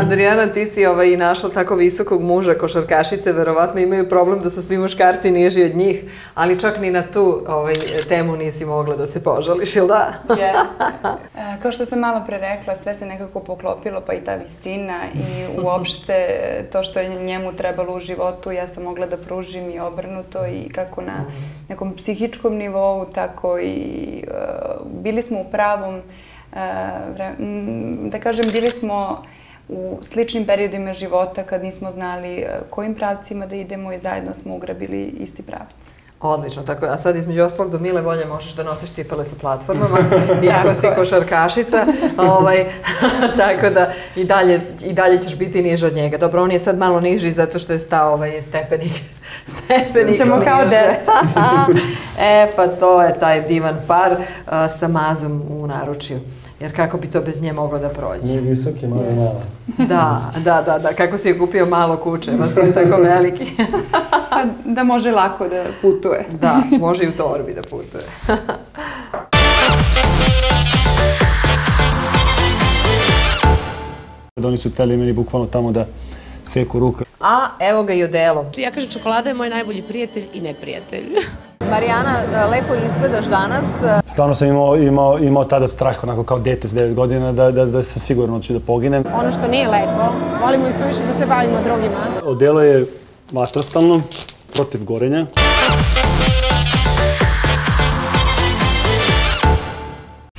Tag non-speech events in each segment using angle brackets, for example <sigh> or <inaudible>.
Adriana, ti si ovaj, našla tako visokog muža, košarkašice, verovatno imaju problem da su svi muškarci niži od njih, ali čak ni na tu ovaj, temu nisi mogla da se požališ, ili da? Jeste. <laughs> E, kao što sam malo pre rekla, sve se nekako poklopilo, pa i ta visina i uopšte to što je njemu trebalo u životu, ja sam mogla da pružim i obrnuto i kako na mhm. nekom psihičkom nivou, tako i uh, bili smo u pravom, uh, da kažem, bili smo u sličnim periodima života kad nismo znali kojim pravcima da idemo i zajedno smo ugrabili isti pravac. Odlično, tako a sad između ostalog do mile volje možeš da nosiš cipele sa platformama, <laughs> iako si košarkašica, <laughs> ovaj, <laughs> tako da i dalje, i dalje ćeš biti niže od njega. Dobro, on je sad malo niži zato što je stao ovaj stepenik. stepenik Ćemo kao deca. e, pa to je taj divan par uh, sa mazom u naručju. Jer kako bi to bez nje moglo da prođe? Nije visoki, malo mala. Da, da, da, da. Kako si je kupio malo kuće, vas to je tako veliki. pa <laughs> da može lako da putuje. da, može i u torbi da putuje. <laughs> Oni su teli meni bukvalno tamo da seku ruka. A evo ga i odelo. Ja kažem, čokolada je moj najbolji prijatelj i neprijatelj. Marijana, e, lepo izgledaš danas. Stvarno sam imao, imao, imao tada strah, onako kao dete s 9 godina, da, da, da se sigurno ću da poginem. Ono što nije lepo, volimo i suviše da se bavimo drugima. Odelo je vaštrostalno, protiv gorenja.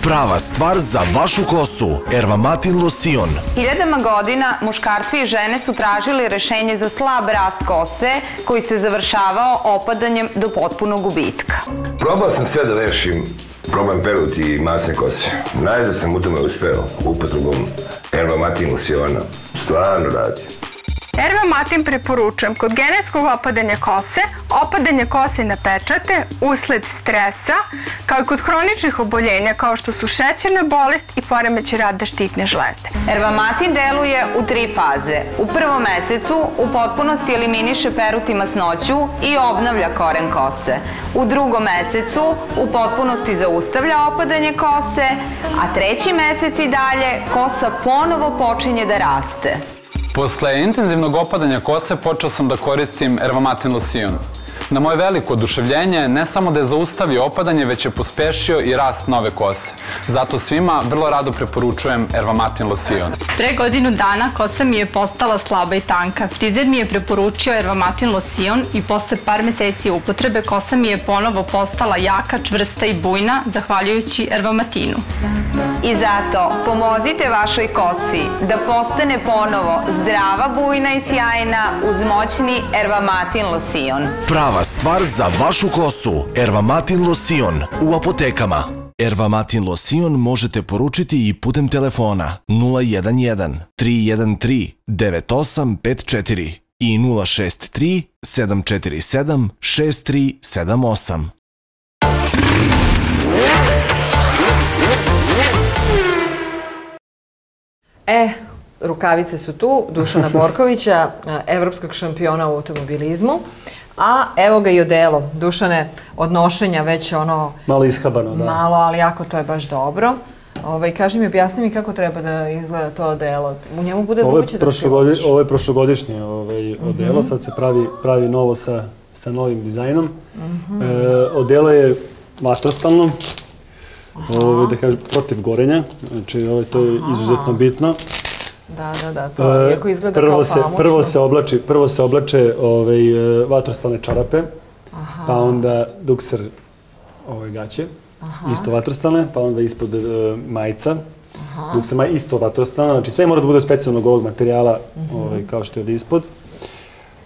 Prava stvar za vašu kosu. Ervamatin losion. Hiljadama godina muškarci i žene su tražili rešenje za slab rast kose koji se završavao opadanjem do potpunog gubitka. Probao sam sve da rešim problem peruti i masne kose. Najzad sam u tome uspeo upotrebom Ervamatin losiona. Stvarno radi. Erva Matin preporučujem kod genetskog opadanja kose, opadanje kose na pečate usled stresa, kao i kod hroničnih oboljenja kao što su šećerna bolest i poremeće rada štitne žlezde. Erva Matin deluje u tri faze. U prvom mesecu u potpunosti eliminiše perut i masnoću i obnavlja koren kose. U drugom mesecu u potpunosti zaustavlja opadanje kose, a treći mesec i dalje kosa ponovo počinje da raste. Posle intenzivnog opadanja kose počeo sam da koristim Ervamatin losion. Na moje veliko oduševljenje, ne samo da je zaustavio opadanje, već je pospešio i rast nove kose. Zato svima vrlo rado preporučujem Ervamatin losion. Pre godinu dana kosa mi je postala slaba i tanka. Frizer mi je preporučio Ervamatin losion i posle par meseci upotrebe kosa mi je ponovo postala jaka, čvrsta i bujna, zahvaljujući Ervamatinu. I zato pomozite vašoj kosi da postane ponovo zdrava, bujna i sjajna uz moćni Ervamatin losion. Prava stvar za vašu kosu. Ervamatin losion u apotekama. Ervamatin losion možete poručiti i putem telefona 011 313 9854 i 063 747 6378. E, rukavice su tu, Dušana <laughs> Borkovića, evropskog šampiona u automobilizmu. A evo ga i odelo. Dušane, odnošenja već ono... Malo ishabano, da. Malo, ali jako to je baš dobro. Ovaj, kaži mi, objasni mi kako treba da izgleda to odelo. U njemu bude moguće da se Ovo je prošlogodišnje ovaj, odelo, mm -hmm. sad se pravi, pravi novo sa, sa novim dizajnom. Mm -hmm. e, odelo je maštrostalno, da kažem, protiv gorenja, znači to je Aha. izuzetno bitno. Da, da, da, to iako izgleda prvo kao se, pamučno. Prvo se oblači, prvo se oblače ovaj, e, vatrostalne čarape, Aha. pa onda dukser ovaj, gaće, Aha. isto vatrostalne, pa onda ispod uh, majica, Aha. dukser maj, isto vatrostalna, znači sve mora da bude specijalnog ovog materijala, mhm. ovaj, kao što je ovde ispod.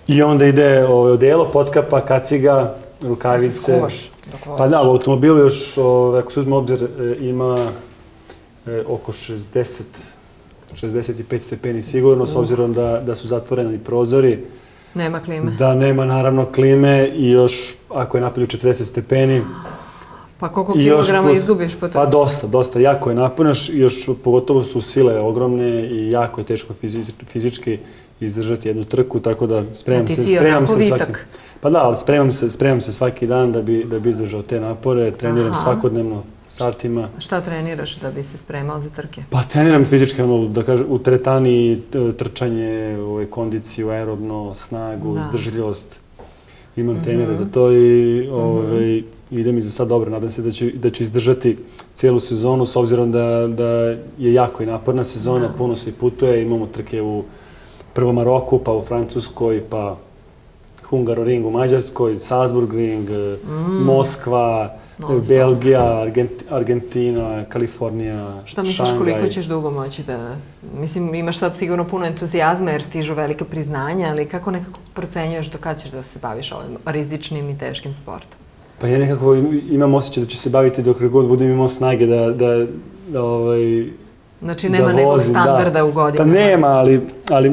I onda ide odelo, potkapa, kaciga, rukavice. Da se skuvaš Pa da, u automobilu još, ovaj, ako se uzme obzir, e, ima e, oko 60 65 stepeni sigurno, s obzirom da, da su zatvoreni prozori. Nema klime. Da nema naravno klime i još ako je napolju 40 stepeni. Pa koliko kilograma plus, izgubiš po Pa dosta, dosta. Jako je napunaš i još pogotovo su sile ogromne i jako je teško fizički izdržati jednu trku, tako da spremam se, spremam se svaki... Pa da, ali spremam se, spremam se svaki dan da bi, da bi izdržao te napore, treniram Aha. svakodnevno satima. Šta treniraš da bi se spremao za trke? Pa treniram fizički, ono, da kažem, u teretani, trčanje, ovaj, kondiciju, aerobno, snagu, da. izdržljivost. Imam mm -hmm. trenere za to i ovaj, mm -hmm. ide mi za sad dobro. Nadam se da ću, da ću izdržati cijelu sezonu, s obzirom da, da je jako i naporna sezona, da. puno se putuje, imamo trke u prvo Maroku, pa u Francuskoj, pa Hungaroring u Mađarskoj, Salzburgring, mm. Moskva, no, Belgija, Argent, Argentina, Kalifornija, Šta misliš Šangaj. koliko ćeš dugo moći da... Mislim, imaš sad sigurno puno entuzijazma jer stižu velike priznanja, ali kako nekako procenjuješ do kada ćeš da se baviš ovim rizičnim i teškim sportom? Pa ja nekako imam osjećaj da ću se baviti dok god budem imao snage da, da, da ovaj, Znači nema da nekog standarda da. u godinama? Pa nema, ali, ali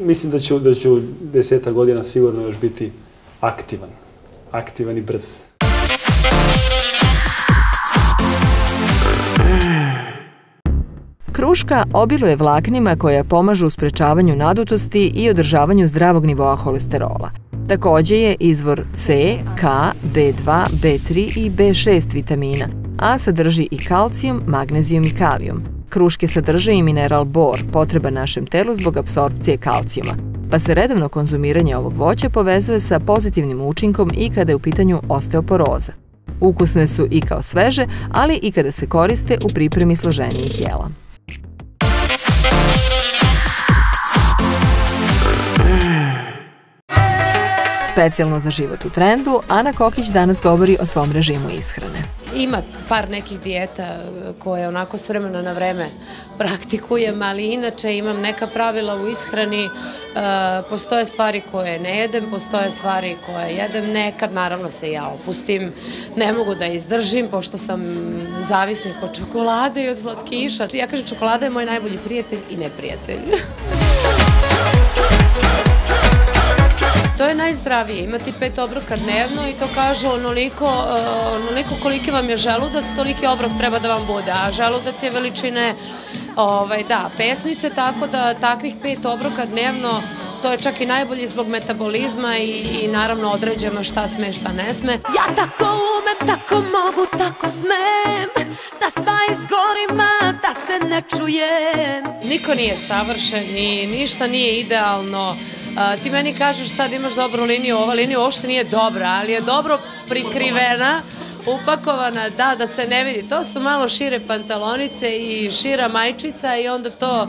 mislim da ću, da ću deseta godina sigurno još biti aktivan. Aktivan i brz. Kruška obiluje vlaknima koja pomažu u sprečavanju nadutosti i održavanju zdravog nivoa holesterola. Takođe je izvor C, K, B2, B3 i B6 vitamina, a sadrži i kalcijum, magnezijum i kalijum. Kruške sadrže i mineral bor, potreban našem telu zbog apsorpcije kalcijuma, pa se redovno konzumiranje ovog voća povezuje sa pozitivnim učinkom i kada je u pitanju osteoporoza. Ukusne su i kao sveže, ali i kada se koriste u pripremi složenijih jela. Specijalno za život u trendu, Ana Kokić danas govori o svom režimu ishrane. Ima par nekih dijeta koje onako s vremena na vreme praktikujem, ali inače imam neka pravila u ishrani. E, postoje stvari koje ne jedem, postoje stvari koje jedem. Nekad naravno se ja opustim, ne mogu da izdržim, pošto sam zavisnik od čokolade i od slatkiša. Ja kažem, čokolada je moj najbolji prijatelj i neprijatelj. <laughs> najzdravije, imati pet obroka dnevno i to kaže onoliko, uh, onoliko koliki vam je želudac, toliki obrok treba da vam bude, a želudac je veličine ovaj, da, pesnice, tako da takvih pet obroka dnevno to je čak i najbolji zbog metabolizma i, i naravno određeno šta sme, šta ne sme. Ja tako umem, tako mogu, tako smem, ne čujem. Niko nije savršen i ništa nije idealno. Ti meni kažeš sad imaš dobru liniju, ova linija uopšte nije dobra, ali je dobro prikrivena, upakovana, da, da se ne vidi. To su malo šire pantalonice i šira majčica i onda to,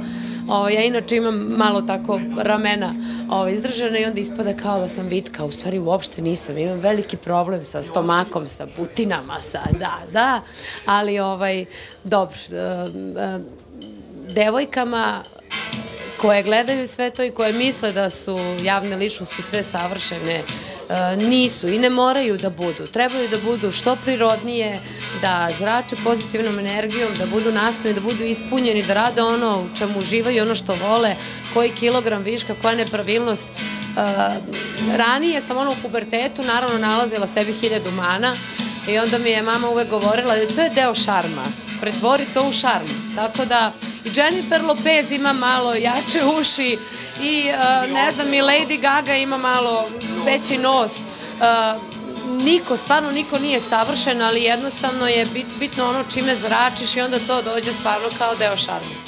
o, ja inače imam malo tako ramena o, izdržane i onda ispada kao da sam vitka, u stvari uopšte nisam. Imam veliki problem sa stomakom, sa butinama, sa, da, da, ali ovaj, dobro, e, e, devojkama koje gledaju sve to i koje misle da su javne ličnosti sve savršene, nisu i ne moraju da budu. Trebaju da budu što prirodnije, da zrače pozitivnom energijom, da budu nasmeni, da budu ispunjeni, da rade ono u čemu uživaju, ono što vole, koji kilogram viška, koja nepravilnost. E, ranije sam ono u pubertetu naravno nalazila sebi hiljadu mana i onda mi je mama uvek govorila da to je deo šarma pretvori to u šarm. Tako da i Jennifer Lopez ima malo jače uši i uh, ne znam i Lady Gaga ima malo veći nos. Uh, niko, stvarno niko nije savršen, ali jednostavno je bit, bitno ono čime zračiš i onda to dođe stvarno kao deo šarma.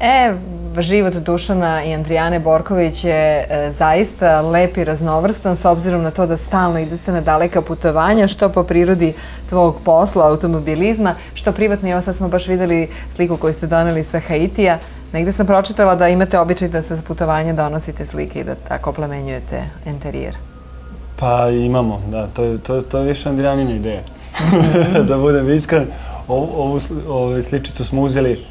E, život Dušana i Andrijane Borković je e, zaista lep i raznovrstan s obzirom na to da stalno idete na daleka putovanja, što po prirodi tvog posla, automobilizma, što privatno. Evo sad smo baš videli sliku koju ste doneli sa Haitija. Negde sam pročitala da imate običaj da sa putovanja donosite slike i da tako plemenjujete interijer. Pa imamo, da. To je, to, to više Andrijanina ideja. <laughs> da budem iskren. Ovu, ovu, ovu sličicu smo uzeli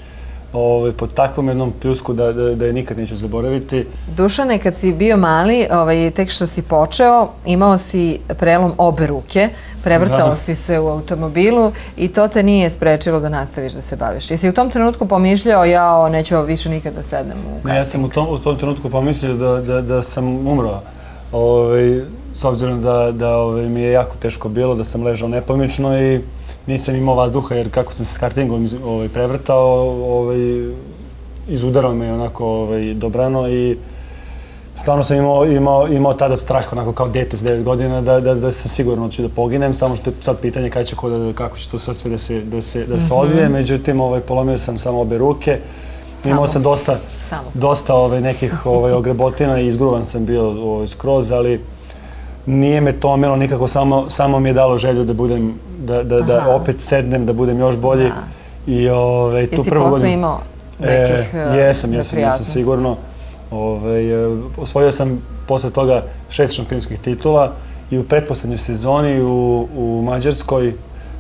ovaj, pod takvom jednom pljusku da, da, da je nikad neću zaboraviti. Dušane, kad si bio mali, ovaj, tek što si počeo, imao si prelom obe ruke, prevrtao da. si se u automobilu i to te nije sprečilo da nastaviš da se baviš. Jesi u tom trenutku pomišljao, ja neću više nikad da sednem u karting? Ja sam u tom, u tom trenutku pomislio da, da, da sam umro. Ovaj, s obzirom da, da ovaj, mi je jako teško bilo, da sam ležao nepomično i nisam imao vazduha jer kako sam se s kartingom ovaj, prevrtao, ovaj, izudarao me onako ovaj, dobrano i stvarno sam imao, imao, imao tada strah, onako kao dete s 9 godina, da, da, da se sigurno ću da poginem, samo što je sad pitanje kada će ko da, kako će to sad sve da se, da se, da se Mhm. odvije, međutim, ovaj, polomio sam samo obe ruke, imao sam dosta, Samo. dosta ovaj, nekih ovaj, <laughs> ogrebotina i izgruvan sam bio ovaj, skroz, ali nije me to omelo nikako, samo, samo mi je dalo želju da budem, da, da, da opet sednem, da budem još bolji. I ovaj, tu Jesi prvu posle godinu- imao nekih, e, e, jesam, jesam, jesam neprijatnosti? sigurno. Ovaj, e, osvojio sam posle toga šest šampionskih titula i u pretposlednjoj sezoni u, u Mađarskoj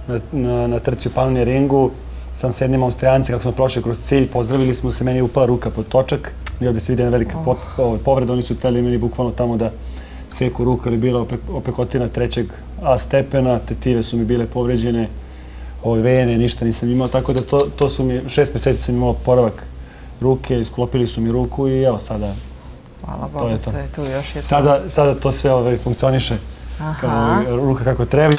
na, na, na trci u Palni ringu sam s jednim Austrijanci, kako smo prošli kroz cilj, pozdravili smo se, meni je upala ruka pod točak i ovde se vidi jedna velika pot, ovaj, povreda, oni su hteli meni bukvalno tamo da seku ruku, ali bila opek, opekotina trećeg A stepena, tetive su mi bile povređene, ove vene, ništa nisam imao, tako da to, to su mi, šest meseci sam imao poravak ruke, isklopili su mi ruku i evo sada, Hvala to Bogu, je to. sve tu još je. Sada, sada to sve ovaj, funkcioniše kao Aha. ovaj, ruka kako treba.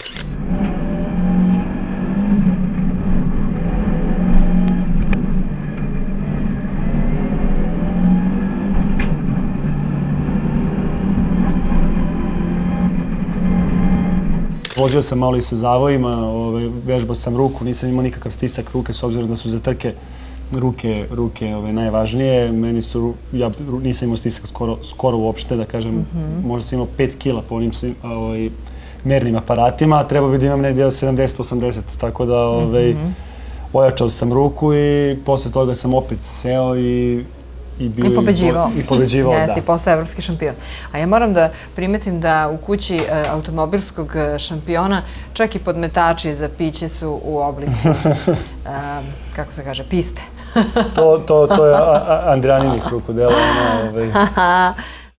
Vozio sam malo i sa zavojima, ovaj, vežbao sam ruku, nisam imao nikakav stisak ruke s obzirom da su za trke ruke, ruke ove, najvažnije. Meni su, ja nisam imao stisak skoro, skoro uopšte, da kažem, Mhm. možda sam imao 5 kila po onim svim, ovaj, mernim aparatima, a trebao bi da imam negdje 70-80, tako da ovaj, Mhm. ojačao sam ruku i posle toga sam opet seo i i bio I pobeđivao. I pobeđivao, Jeste, da. i postao evropski šampion. A ja moram da primetim da u kući e, automobilskog e, šampiona čak i podmetači za piće su u obliku, <laughs> e, kako se kaže, piste. To, to, to je <laughs> Andrijaninih rukodela, ona, ovaj, <laughs>